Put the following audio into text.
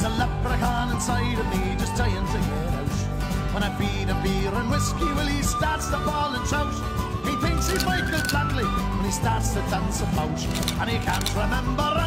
There's a leprechaun inside of me just trying to get out. When I feed him beer and whiskey, well, he starts to bawl and shout. He thinks he's Michael Flatley when he starts to dance about. And he can't remember.